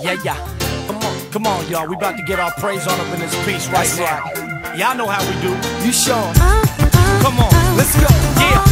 Yeah, yeah. Come on, come on, y'all. We about to get our praise on up in this piece right now. Y'all know how we do. You sure? Come on, let's go. Yeah.